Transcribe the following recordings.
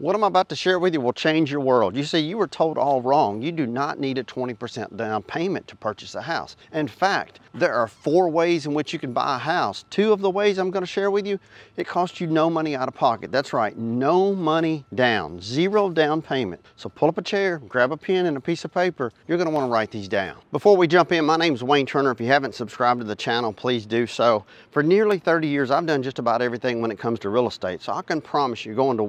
What I'm about to share with you will change your world. You see, you were told all wrong. You do not need a 20% down payment to purchase a house. In fact, there are four ways in which you can buy a house. Two of the ways I'm gonna share with you, it costs you no money out of pocket. That's right, no money down, zero down payment. So pull up a chair, grab a pen and a piece of paper. You're gonna wanna write these down. Before we jump in, my name is Wayne Turner. If you haven't subscribed to the channel, please do so. For nearly 30 years, I've done just about everything when it comes to real estate. So I can promise you, going to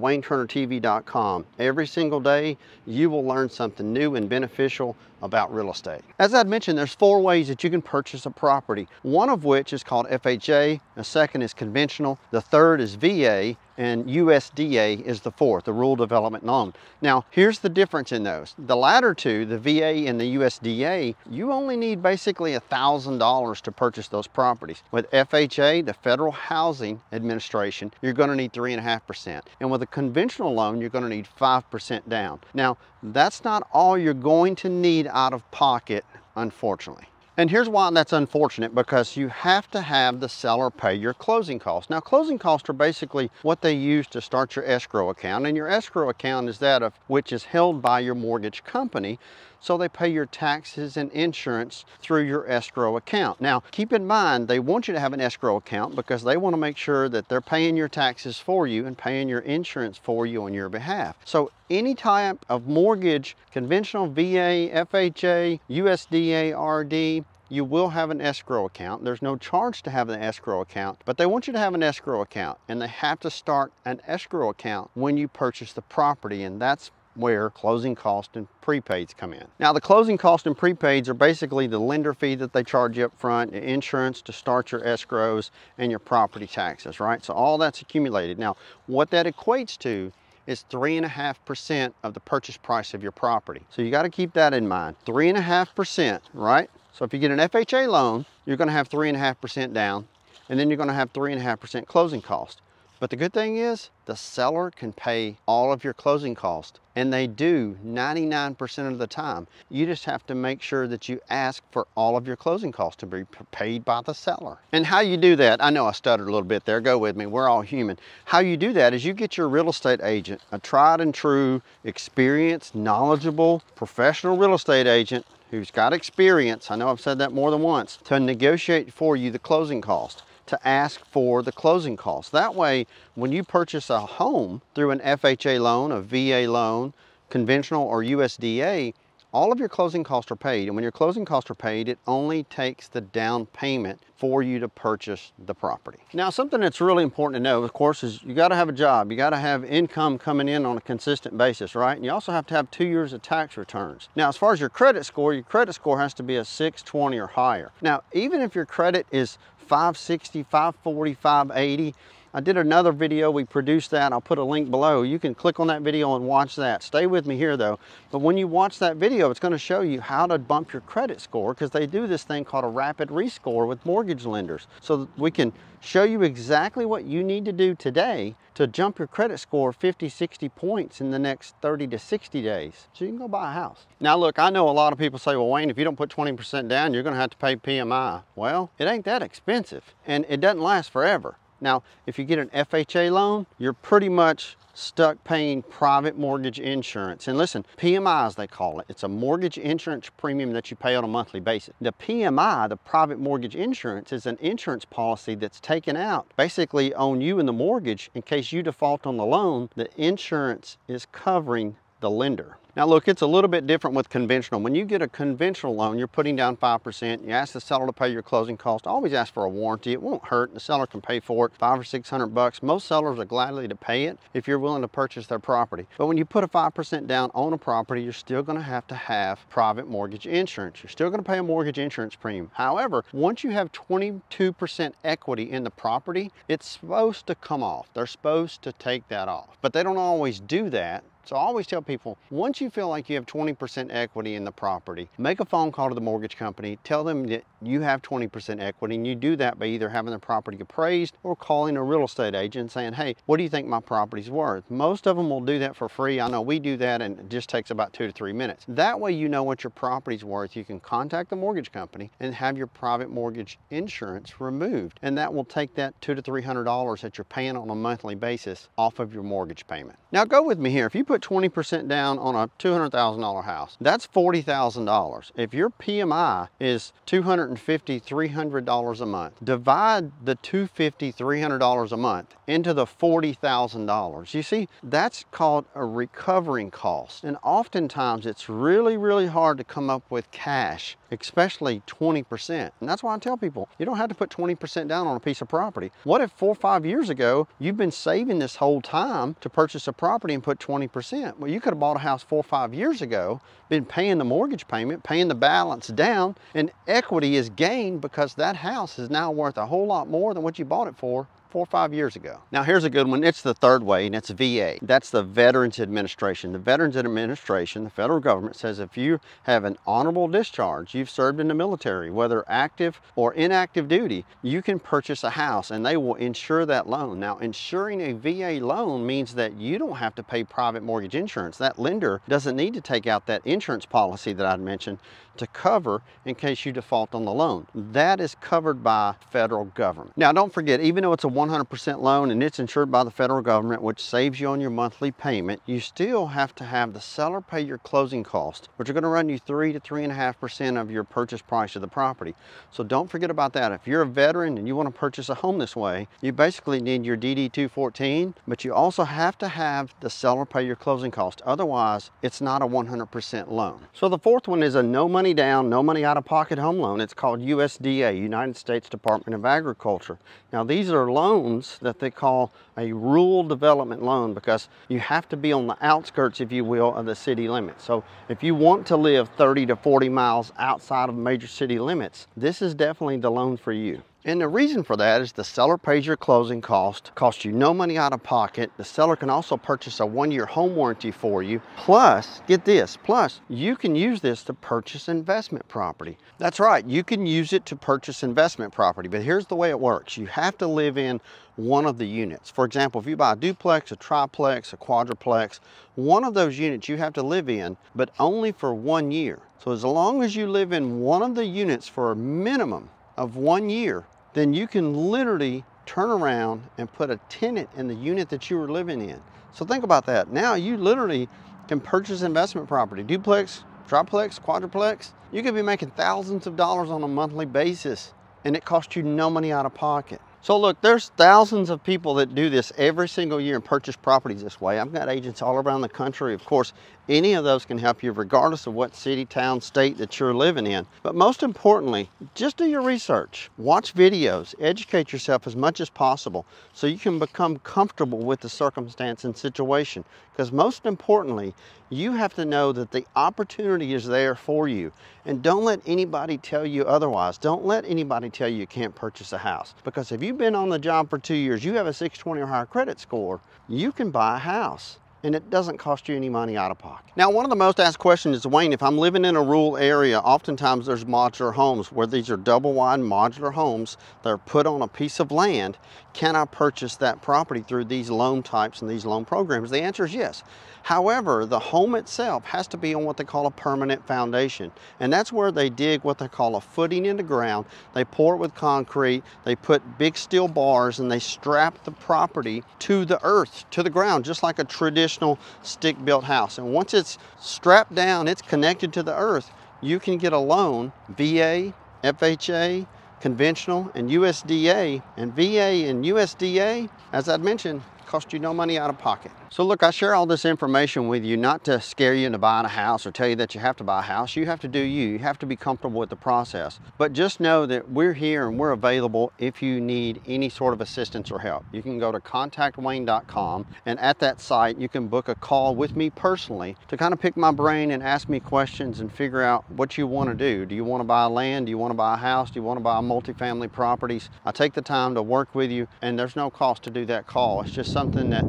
Every single day, you will learn something new and beneficial about real estate. As I'd mentioned, there's four ways that you can purchase a property, one of which is called FHA, the second is conventional, the third is VA, and USDA is the fourth, the Rural Development Loan. Now, here's the difference in those. The latter two, the VA and the USDA, you only need basically $1,000 to purchase those properties. With FHA, the Federal Housing Administration, you're gonna need 3.5%. And with a conventional loan, you're gonna need 5% down. Now, that's not all you're going to need out of pocket, unfortunately. And here's why that's unfortunate, because you have to have the seller pay your closing costs. Now, closing costs are basically what they use to start your escrow account, and your escrow account is that of which is held by your mortgage company. So they pay your taxes and insurance through your escrow account. Now, keep in mind, they want you to have an escrow account because they want to make sure that they're paying your taxes for you and paying your insurance for you on your behalf. So any type of mortgage, conventional VA, FHA, USDA, RD, you will have an escrow account. There's no charge to have an escrow account, but they want you to have an escrow account and they have to start an escrow account when you purchase the property and that's where closing costs and prepaids come in. Now the closing costs and prepaids are basically the lender fee that they charge you up front, insurance to start your escrows, and your property taxes, right? So all that's accumulated. Now what that equates to is 3.5% of the purchase price of your property. So you gotta keep that in mind. 3.5%, right? So if you get an FHA loan, you're gonna have 3.5% down, and then you're gonna have 3.5% closing cost. But the good thing is the seller can pay all of your closing costs and they do 99% of the time. You just have to make sure that you ask for all of your closing costs to be paid by the seller. And how you do that, I know I stuttered a little bit there, go with me, we're all human. How you do that is you get your real estate agent, a tried and true, experienced, knowledgeable, professional real estate agent who's got experience, I know I've said that more than once, to negotiate for you the closing cost to ask for the closing costs. That way, when you purchase a home through an FHA loan, a VA loan, conventional or USDA, all of your closing costs are paid. And when your closing costs are paid, it only takes the down payment for you to purchase the property. Now, something that's really important to know, of course, is you gotta have a job. You gotta have income coming in on a consistent basis, right? And you also have to have two years of tax returns. Now, as far as your credit score, your credit score has to be a 620 or higher. Now, even if your credit is 560, 540, 580. I did another video, we produced that, I'll put a link below. You can click on that video and watch that. Stay with me here though. But when you watch that video, it's gonna show you how to bump your credit score because they do this thing called a rapid rescore with mortgage lenders. So we can show you exactly what you need to do today to jump your credit score 50, 60 points in the next 30 to 60 days. So you can go buy a house. Now look, I know a lot of people say, well, Wayne, if you don't put 20% down, you're gonna have to pay PMI. Well, it ain't that expensive and it doesn't last forever. Now, if you get an FHA loan, you're pretty much stuck paying private mortgage insurance. And listen, PMI as they call it, it's a mortgage insurance premium that you pay on a monthly basis. The PMI, the private mortgage insurance, is an insurance policy that's taken out basically on you and the mortgage in case you default on the loan, the insurance is covering the lender. Now look, it's a little bit different with conventional. When you get a conventional loan, you're putting down 5%, you ask the seller to pay your closing cost. Always ask for a warranty. It won't hurt. The seller can pay for it, five or 600 bucks. Most sellers are gladly to pay it if you're willing to purchase their property. But when you put a 5% down on a property, you're still gonna have to have private mortgage insurance. You're still gonna pay a mortgage insurance premium. However, once you have 22% equity in the property, it's supposed to come off. They're supposed to take that off, but they don't always do that So I always tell people, once you feel like you have 20% equity in the property, make a phone call to the mortgage company, tell them that you have 20% equity, and you do that by either having the property appraised or calling a real estate agent saying, hey, what do you think my property's worth? Most of them will do that for free. I know we do that and it just takes about two to three minutes. That way you know what your property's worth. You can contact the mortgage company and have your private mortgage insurance removed. And that will take that two to $300 that you're paying on a monthly basis off of your mortgage payment. Now go with me here. If you put 20% down on a $200,000 house, that's $40,000. If your PMI is $250, $300 a month, divide the $250, $300 a month into the $40,000. You see, that's called a recovering cost. And oftentimes it's really, really hard to come up with cash, especially 20%. And that's why I tell people, you don't have to put 20% down on a piece of property. What if four or five years ago, you've been saving this whole time to purchase a property and put 20%? Well, you could have bought a house four or five years ago, been paying the mortgage payment, paying the balance down, and equity is gained because that house is now worth a whole lot more than what you bought it for four or five years ago. Now here's a good one. It's the third way and it's VA. That's the Veterans Administration. The Veterans Administration, the federal government says if you have an honorable discharge, you've served in the military, whether active or inactive duty, you can purchase a house and they will insure that loan. Now insuring a VA loan means that you don't have to pay private mortgage insurance. That lender doesn't need to take out that insurance policy that I'd mentioned to cover in case you default on the loan. That is covered by federal government. Now don't forget, even though it's a 100% loan and it's insured by the federal government, which saves you on your monthly payment, you still have to have the seller pay your closing costs, which are gonna run you three to three and a half percent of your purchase price of the property. So don't forget about that. If you're a veteran and you wanna purchase a home this way, you basically need your DD-214, but you also have to have the seller pay your closing cost. Otherwise, it's not a 100% loan. So the fourth one is a no money down, no money out of pocket home loan. It's called USDA, United States Department of Agriculture. Now these are loans loans that they call a rural development loan because you have to be on the outskirts, if you will, of the city limits. So if you want to live 30 to 40 miles outside of major city limits, this is definitely the loan for you. And the reason for that is the seller pays your closing cost, costs you no money out of pocket. The seller can also purchase a one-year home warranty for you. Plus, get this, plus you can use this to purchase investment property. That's right, you can use it to purchase investment property, but here's the way it works. You have to live in one of the units. For example, if you buy a duplex, a triplex, a quadruplex, one of those units you have to live in, but only for one year. So as long as you live in one of the units for a minimum of one year, then you can literally turn around and put a tenant in the unit that you were living in. So think about that. Now you literally can purchase investment property, duplex, triplex, quadruplex. You could be making thousands of dollars on a monthly basis and it costs you no money out of pocket. So look, there's thousands of people that do this every single year and purchase properties this way. I've got agents all around the country. Of course, any of those can help you regardless of what city, town, state that you're living in. But most importantly, just do your research. Watch videos, educate yourself as much as possible so you can become comfortable with the circumstance and situation. Because most importantly, you have to know that the opportunity is there for you. And don't let anybody tell you otherwise. Don't let anybody tell you you can't purchase a house. Because if you've been on the job for two years, you have a 620 or higher credit score, you can buy a house and it doesn't cost you any money out of pocket. Now, one of the most asked questions is, Wayne, if I'm living in a rural area, oftentimes there's modular homes where these are double wide modular homes that are put on a piece of land. Can I purchase that property through these loan types and these loan programs? The answer is yes. However, the home itself has to be on what they call a permanent foundation. And that's where they dig what they call a footing in the ground. They pour it with concrete, they put big steel bars, and they strap the property to the earth, to the ground, just like a traditional stick-built house. And once it's strapped down, it's connected to the earth, you can get a loan, VA, FHA, conventional, and USDA. And VA and USDA, as I'd mentioned, cost you no money out of pocket. So look, I share all this information with you not to scare you into buying a house or tell you that you have to buy a house. You have to do you. You have to be comfortable with the process. But just know that we're here and we're available if you need any sort of assistance or help. You can go to contactwayne.com and at that site you can book a call with me personally to kind of pick my brain and ask me questions and figure out what you want to do. Do you want to buy land? Do you want to buy a house? Do you want to buy multifamily properties? I take the time to work with you and there's no cost to do that call. It's just something that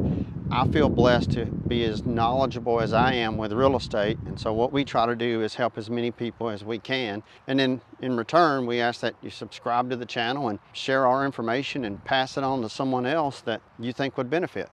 I feel blessed to be as knowledgeable as I am with real estate. And so what we try to do is help as many people as we can. And then in return, we ask that you subscribe to the channel and share our information and pass it on to someone else that you think would benefit.